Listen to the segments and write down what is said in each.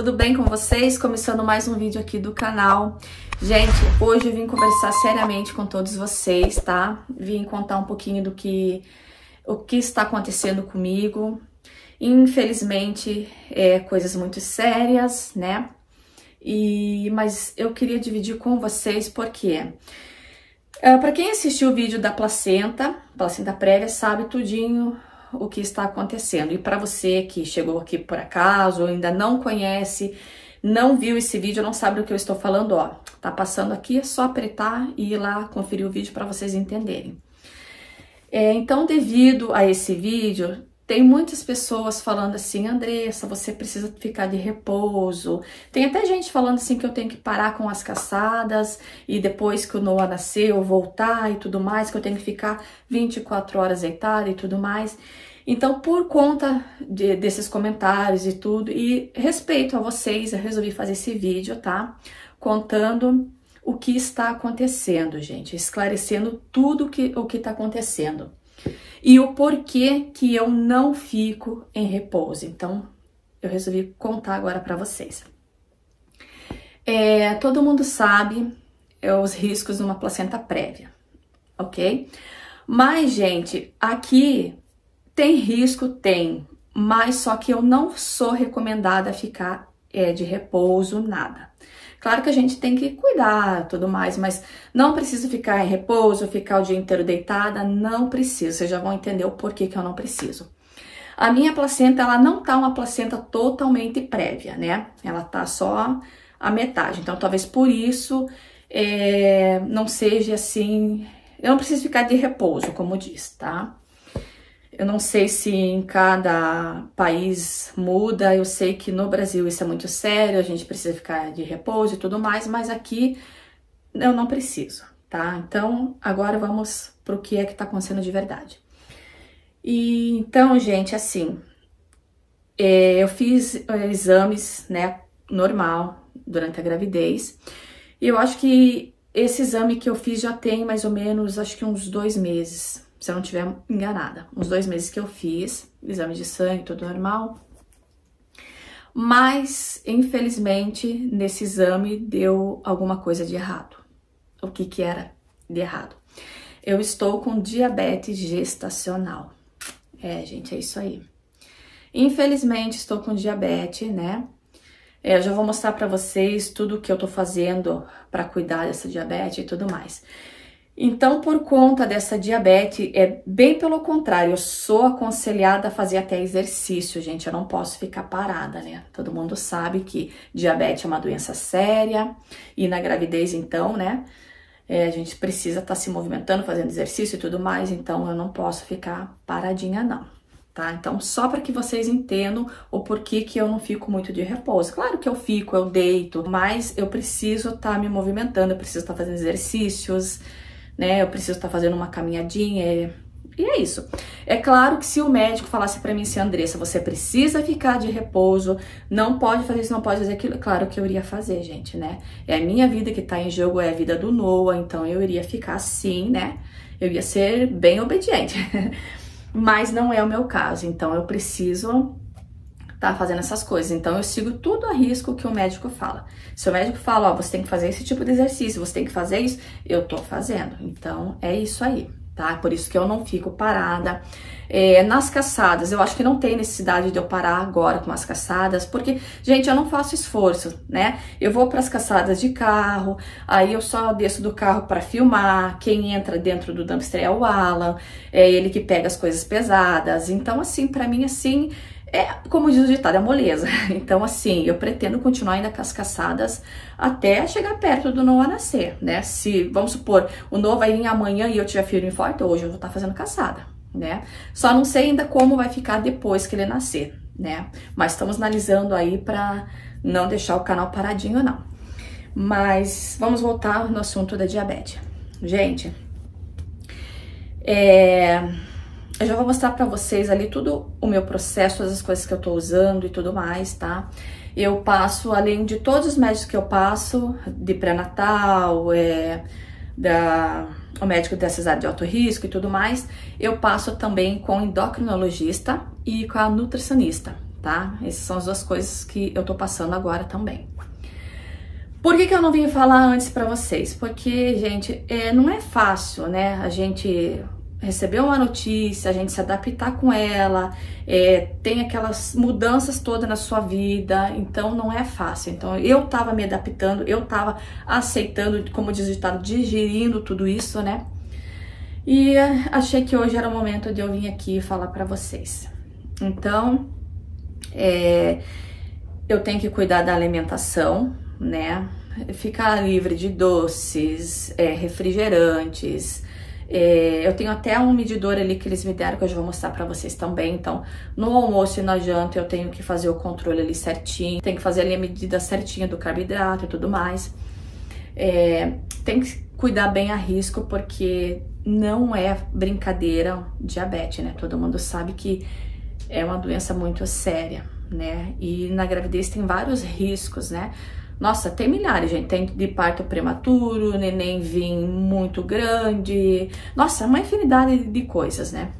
tudo bem com vocês? Começando mais um vídeo aqui do canal. Gente, hoje eu vim conversar seriamente com todos vocês, tá? Vim contar um pouquinho do que o que está acontecendo comigo. Infelizmente, é coisas muito sérias, né? E mas eu queria dividir com vocês porque uh, para quem assistiu o vídeo da placenta, placenta prévia, sabe tudinho o que está acontecendo. E para você que chegou aqui por acaso, ainda não conhece, não viu esse vídeo, não sabe do que eu estou falando, ó, tá passando aqui, é só apertar e ir lá conferir o vídeo para vocês entenderem. É, então, devido a esse vídeo, tem muitas pessoas falando assim, Andressa, você precisa ficar de repouso. Tem até gente falando assim que eu tenho que parar com as caçadas e depois que o Noah nasceu, voltar e tudo mais, que eu tenho que ficar 24 horas deitada e tudo mais. Então, por conta de, desses comentários e tudo, e respeito a vocês, eu resolvi fazer esse vídeo, tá? Contando o que está acontecendo, gente, esclarecendo tudo que, o que está acontecendo e o porquê que eu não fico em repouso. Então, eu resolvi contar agora para vocês. É, todo mundo sabe é, os riscos de uma placenta prévia, ok? Mas, gente, aqui tem risco? Tem, mas só que eu não sou recomendada a ficar é, de repouso, nada. Claro que a gente tem que cuidar tudo mais, mas não preciso ficar em repouso, ficar o dia inteiro deitada, não preciso. Vocês já vão entender o porquê que eu não preciso. A minha placenta, ela não tá uma placenta totalmente prévia, né? Ela tá só a metade. Então, talvez por isso é, não seja assim. Eu não preciso ficar de repouso, como diz, tá? Eu não sei se em cada país muda, eu sei que no Brasil isso é muito sério, a gente precisa ficar de repouso e tudo mais, mas aqui eu não preciso, tá? Então, agora vamos para o que é que está acontecendo de verdade. E então, gente, assim, é, eu fiz é, exames, né, normal durante a gravidez, e eu acho que esse exame que eu fiz já tem mais ou menos, acho que uns dois meses, se eu não estiver enganada. Uns dois meses que eu fiz, exame de sangue, tudo normal. Mas, infelizmente, nesse exame deu alguma coisa de errado. O que que era de errado? Eu estou com diabetes gestacional. É, gente, é isso aí. Infelizmente, estou com diabetes, né? É, eu já vou mostrar para vocês tudo que eu tô fazendo para cuidar dessa diabetes e tudo mais. Então, por conta dessa diabetes, é bem pelo contrário, eu sou aconselhada a fazer até exercício, gente. Eu não posso ficar parada, né? Todo mundo sabe que diabetes é uma doença séria e na gravidez, então, né? É, a gente precisa estar tá se movimentando, fazendo exercício e tudo mais, então eu não posso ficar paradinha, não. Tá? Então, só para que vocês entendam o porquê que eu não fico muito de repouso. Claro que eu fico, eu deito, mas eu preciso estar tá me movimentando, eu preciso estar tá fazendo exercícios, né? Eu preciso estar tá fazendo uma caminhadinha. É... E é isso. É claro que se o médico falasse para mim, se Andressa, você precisa ficar de repouso, não pode fazer isso, não pode fazer aquilo, claro que eu iria fazer, gente, né? É a minha vida que tá em jogo, é a vida do Noah, então eu iria ficar assim, né? Eu ia ser bem obediente. Mas não é o meu caso, então eu preciso tá fazendo essas coisas. Então eu sigo tudo a risco que o médico fala. Se o médico fala, ó, você tem que fazer esse tipo de exercício, você tem que fazer isso, eu tô fazendo. Então é isso aí, tá? Por isso que eu não fico parada. É, nas caçadas, eu acho que não tem necessidade de eu parar agora com as caçadas, porque, gente, eu não faço esforço, né? Eu vou para as caçadas de carro, aí eu só desço do carro para filmar. Quem entra dentro do dumpster é o Alan, é ele que pega as coisas pesadas. Então, assim, para mim, assim, é, como diz o ditado, é moleza. Então, assim, eu pretendo continuar ainda com as caçadas até chegar perto do Noah nascer, né? Se, vamos supor, o Noah vai vir amanhã e eu tiver firme e forte, hoje eu vou estar fazendo caçada, né? Só não sei ainda como vai ficar depois que ele nascer, né? Mas estamos analisando aí para não deixar o canal paradinho, não. Mas vamos voltar no assunto da diabetes. Gente, é eu já vou mostrar para vocês ali tudo o meu processo, todas as coisas que eu tô usando e tudo mais, tá? Eu passo, além de todos os médicos que eu passo, de pré-natal, é, da, o médico de cesárea de alto risco e tudo mais, eu passo também com o endocrinologista e com a nutricionista, tá? Essas são as duas coisas que eu tô passando agora também. Por que, que eu não vim falar antes para vocês? Porque, gente, é, não é fácil, né? A gente receber uma notícia, a gente se adaptar com ela, é, tem aquelas mudanças todas na sua vida, então não é fácil. Então eu tava me adaptando, eu tava aceitando, como diz o ditado, digerindo tudo isso, né? E achei que hoje era o momento de eu vir aqui falar para vocês. Então, é, eu tenho que cuidar da alimentação, né? Ficar livre de doces, é, refrigerantes, é, eu tenho até um medidor ali que eles me deram que eu já vou mostrar para vocês também. Então, no almoço e na janta eu tenho que fazer o controle ali certinho, tem que fazer ali a medida certinha do carboidrato e tudo mais. É, tem que cuidar bem a risco porque não é brincadeira diabetes, né? Todo mundo sabe que é uma doença muito séria, né? E na gravidez tem vários riscos, né? Nossa, tem milhares, gente. Tem de parto prematuro, neném vir muito grande. Nossa, uma infinidade de coisas, né?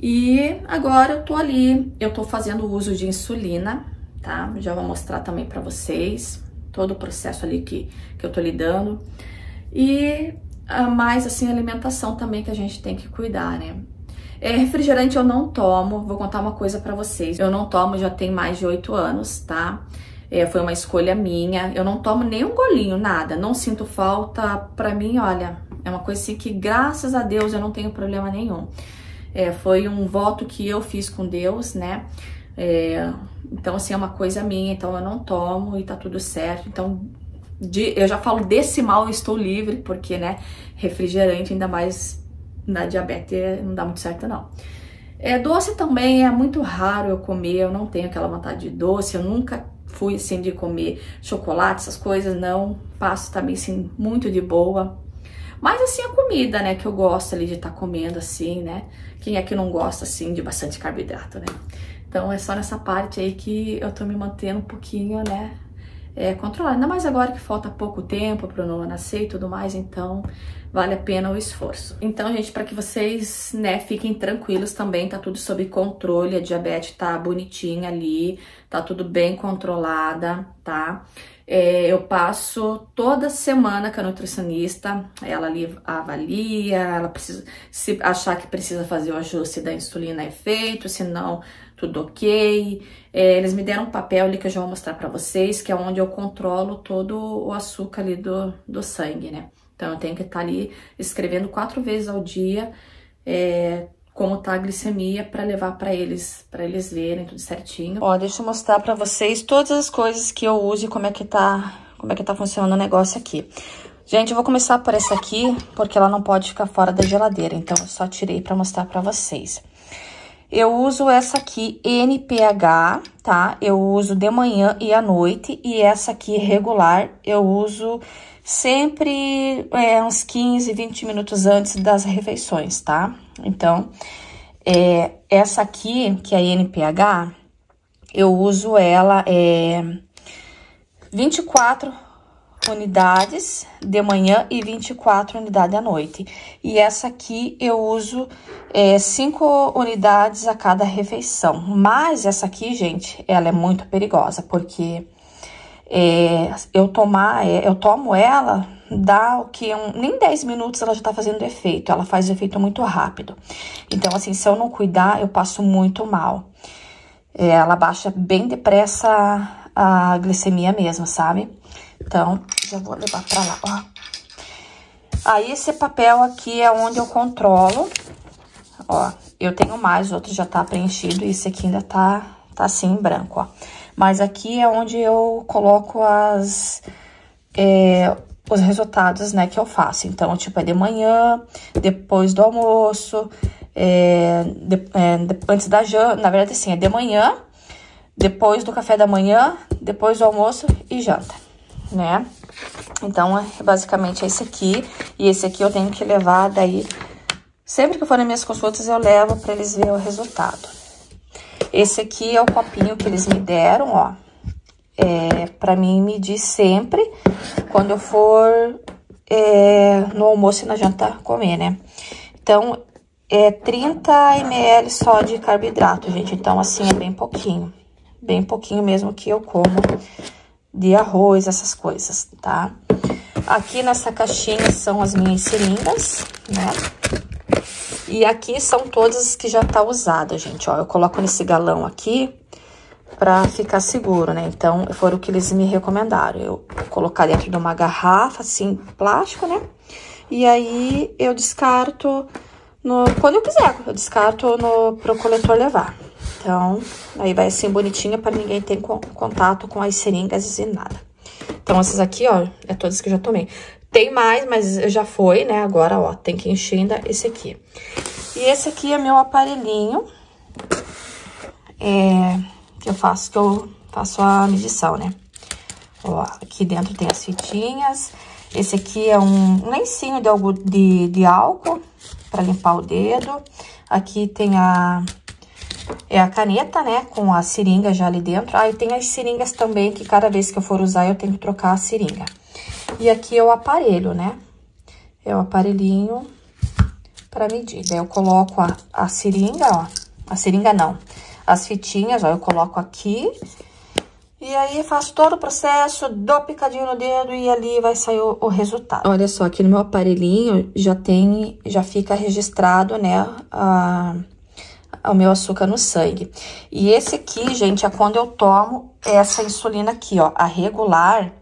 E agora eu tô ali, eu tô fazendo uso de insulina, tá? Já vou mostrar também para vocês todo o processo ali que, que eu tô lidando. E ah, mais assim, alimentação também que a gente tem que cuidar, né? É, refrigerante eu não tomo, vou contar uma coisa para vocês. Eu não tomo já tem mais de oito anos, tá? É, foi uma escolha minha. Eu não tomo nem um golinho, nada. Não sinto falta. Pra mim, olha, é uma coisa assim que, graças a Deus, eu não tenho problema nenhum. É, foi um voto que eu fiz com Deus, né? É, então, assim, é uma coisa minha. Então, eu não tomo e tá tudo certo. Então, de, eu já falo desse mal, eu estou livre, porque, né? Refrigerante, ainda mais na diabetes, não dá muito certo, não. É, doce também é muito raro eu comer, eu não tenho aquela vontade de doce, eu nunca fui assim de comer chocolate, essas coisas, não. Passo também assim muito de boa. Mas assim a comida, né, que eu gosto ali de estar tá comendo assim, né? Quem é que não gosta assim de bastante carboidrato, né? Então é só nessa parte aí que eu tô me mantendo um pouquinho, né, é, controlada. Ainda mais agora que falta pouco tempo para o Noah nascer e tudo mais, então vale a pena o esforço. Então, gente, para que vocês, né, fiquem tranquilos também, tá tudo sob controle, a diabetes tá bonitinha ali, tá tudo bem controlada, tá? É, eu passo toda semana com a nutricionista, ela ali avalia, ela precisa, se achar que precisa fazer o ajuste da insulina é feito, se não, tudo ok. É, eles me deram um papel ali que eu já vou mostrar pra vocês, que é onde eu controlo todo o açúcar ali do, do sangue, né? Então, eu tenho que estar tá ali escrevendo quatro vezes ao dia é, como tá a glicemia para levar para eles, para eles verem tudo certinho. Ó, deixa eu mostrar para vocês todas as coisas que eu uso e como é que tá, como é que tá funcionando o negócio aqui. Gente, eu vou começar por essa aqui, porque ela não pode ficar fora da geladeira, então eu só tirei para mostrar para vocês. Eu uso essa aqui NPH, tá? Eu uso de manhã e à noite, e essa aqui regular eu uso sempre é, uns 15, 20 minutos antes das refeições, tá? Então, é, essa aqui, que é a NPH, eu uso ela é, 24 unidades de manhã e 24 unidades à noite. E essa aqui eu uso é, 5 unidades a cada refeição. Mas essa aqui, gente, ela é muito perigosa, porque é, eu tomar, é, eu tomo ela, dá o que um, nem 10 minutos ela já tá fazendo efeito, ela faz efeito muito rápido. Então, assim, se eu não cuidar, eu passo muito mal. É, ela baixa bem depressa a glicemia mesmo, sabe? Então, já vou levar pra lá, ó. Aí, esse papel aqui é onde eu controlo, ó. Eu tenho mais, outro já tá preenchido e esse aqui ainda tá, tá assim, em branco, ó. Mas aqui é onde eu coloco as, é, os resultados, né, que eu faço. Então, tipo, é de manhã, depois do almoço, é, de, é, antes da janta, na verdade, assim, é de manhã, depois do café da manhã, depois do almoço e janta, né? Então, é basicamente esse aqui. E esse aqui eu tenho que levar daí... Sempre que for nas minhas consultas, eu levo para eles verem o resultado. Esse aqui é o copinho que eles me deram, ó. É, pra mim medir sempre quando eu for é, no almoço e na janta comer, né? Então, é 30 ml só de carboidrato, gente. Então, assim, é bem pouquinho. Bem pouquinho mesmo que eu como de arroz, essas coisas, tá? Aqui nessa caixinha são as minhas seringas, né? E aqui são todas que já tá usada, gente, ó. Eu coloco nesse galão aqui pra ficar seguro, né? Então, foram o que eles me recomendaram. Eu colocar dentro de uma garrafa, assim, plástico, né? E aí, eu descarto no, quando eu quiser. Eu descarto no, pro coletor levar. Então, aí vai assim bonitinha para ninguém ter contato com as seringas e nada. Então, essas aqui, ó, é todas que eu já tomei. Tem mais, mas já foi, né? Agora, ó, tem que encher ainda esse aqui. E esse aqui é meu aparelhinho. É, que eu faço, que eu faço a medição, né? Ó, aqui dentro tem as fitinhas. Esse aqui é um lencinho de, de, de álcool para limpar o dedo. Aqui tem a é a caneta, né, com a seringa já ali dentro. Aí tem as seringas também, que cada vez que eu for usar, eu tenho que trocar a seringa. E aqui é o aparelho, né? É o aparelhinho para medir. Daí eu coloco a, a seringa, ó. A seringa não. As fitinhas, ó, eu coloco aqui. E aí faço todo o processo, dou picadinho no dedo e ali vai sair o, o resultado. Olha só, aqui no meu aparelhinho já tem, já fica registrado, né, a o meu açúcar no sangue. E esse aqui, gente, é quando eu tomo essa insulina aqui, ó, a regular,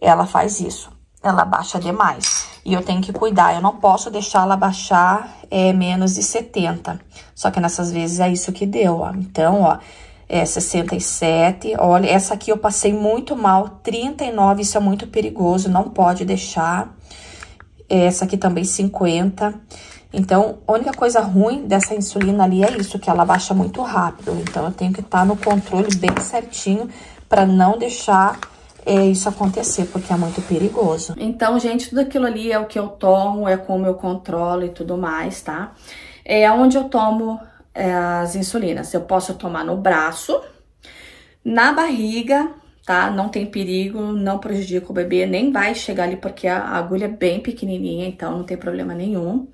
ela faz isso. Ela baixa demais. E eu tenho que cuidar, eu não posso deixar ela baixar é, menos de 70. Só que nessas vezes é isso que deu, ó. Então, ó, é 67. Olha, essa aqui eu passei muito mal, 39, isso é muito perigoso, não pode deixar. Essa aqui também 50. Então, a única coisa ruim dessa insulina ali é isso, que ela baixa muito rápido. Então, eu tenho que estar tá no controle bem certinho para não deixar é, isso acontecer, porque é muito perigoso. Então, gente, tudo aquilo ali é o que eu tomo, é como eu controlo e tudo mais, tá? É onde eu tomo é, as insulinas. Eu posso tomar no braço, na barriga, tá? Não tem perigo, não prejudica o bebê, nem vai chegar ali porque a agulha é bem pequenininha, então não tem problema nenhum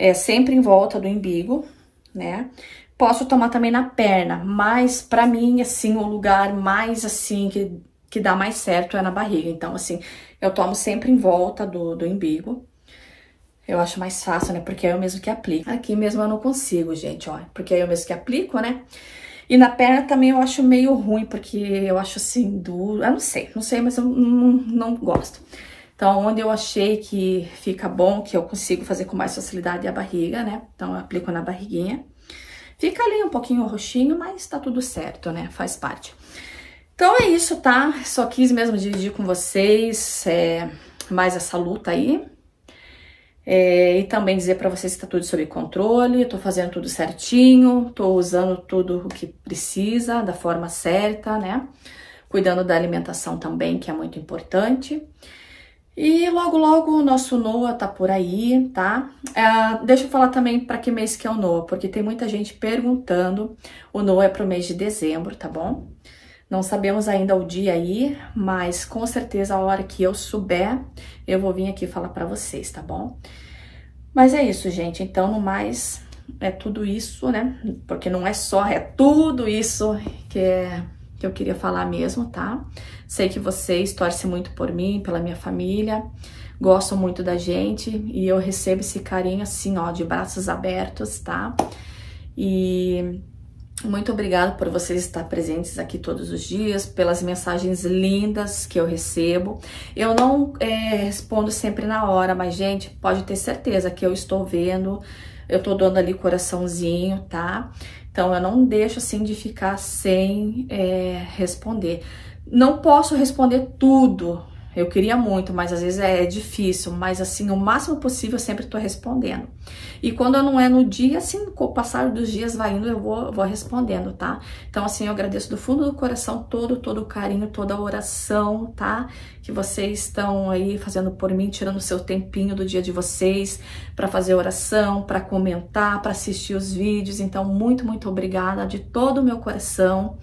é, sempre em volta do embigo, né? Posso tomar também na perna, mas para mim, assim, o lugar mais, assim, que, que dá mais certo é na barriga. Então, assim, eu tomo sempre em volta do, do embigo. Eu acho mais fácil, né? Porque é eu mesmo que aplico. Aqui mesmo eu não consigo, gente, ó. Porque é eu mesmo que aplico, né? E na perna também eu acho meio ruim, porque eu acho assim duro. Eu não sei, não sei, mas eu não, não gosto. Então, onde eu achei que fica bom, que eu consigo fazer com mais facilidade é a barriga, né? Então, eu aplico na barriguinha. Fica ali um pouquinho roxinho, mas tá tudo certo, né? Faz parte. Então, é isso, tá? Só quis mesmo dividir com vocês é, mais essa luta aí. É, e também dizer para vocês que tá tudo sob controle, tô fazendo tudo certinho, tô usando tudo o que precisa, da forma certa, né? Cuidando da alimentação também, que é muito importante. E logo, logo o nosso Noah tá por aí, tá? É, deixa eu falar também para que mês que é o Noah, porque tem muita gente perguntando. O Noah é pro mês de dezembro, tá bom? Não sabemos ainda o dia aí, mas com certeza a hora que eu souber, eu vou vir aqui falar para vocês, tá bom? Mas é isso, gente. Então, no mais, é tudo isso, né? Porque não é só, é tudo isso que é que eu queria falar mesmo, tá? Sei que vocês torcem muito por mim, pela minha família, gostam muito da gente e eu recebo esse carinho assim, ó, de braços abertos, tá? E muito obrigada por vocês estar presentes aqui todos os dias, pelas mensagens lindas que eu recebo. Eu não é, respondo sempre na hora, mas, gente, pode ter certeza que eu estou vendo, eu tô dando ali coraçãozinho, tá? Então, eu não deixo assim de ficar sem é, responder. Não posso responder tudo, eu queria muito, mas às vezes é, difícil. Mas assim, o máximo possível eu sempre tô respondendo. E quando não é no dia, assim, com o passar dos dias vai indo, eu vou, vou respondendo, tá? Então, assim, eu agradeço do fundo do coração todo, todo o carinho, toda a oração, tá? Que vocês estão aí fazendo por mim, tirando o seu tempinho do dia de vocês para fazer oração, para comentar, para assistir os vídeos. Então, muito, muito obrigada de todo o meu coração.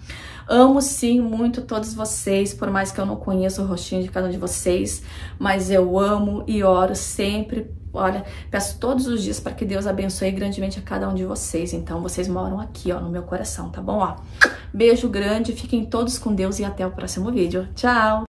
Amo sim muito todos vocês, por mais que eu não conheça o rostinho de cada um de vocês, mas eu amo e oro sempre olha, peço todos os dias para que Deus abençoe grandemente a cada um de vocês. Então, vocês moram aqui, ó, no meu coração, tá bom? Ó, beijo grande, fiquem todos com Deus e até o próximo vídeo. Tchau!